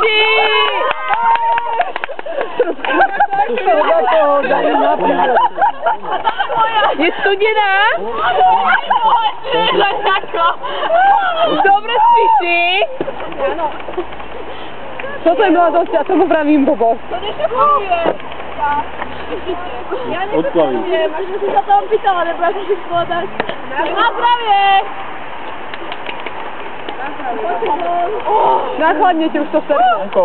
Piši! Je studená? Dobre spíši? Toto je mladosť, ja tomu pravím bobo. Odplavím. Neviem, až som sa tam pýtala, nebo ako si skladať. Na Nakładnie cię już to serce.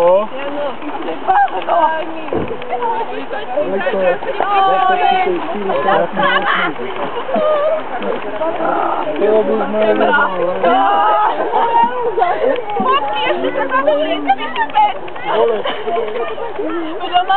Chłopcy, jeszcze zakładam rękawiczkę! Wygląda!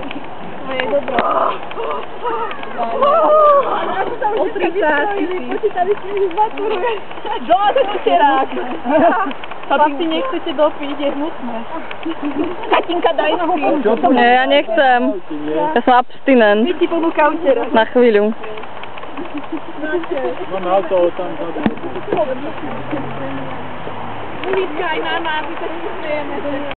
chcę Kriwa. Josip napój. Dole ten utierák. Chlapci, nechcete dopiť, je hnusné. Katinka, daj nohy. Nie, ja nechcem. Ja som abstinent. My ti ponúka utierák. Na chvíľu. Mám auto tam vzadu. Ulička aj na nás, my sa smejeme.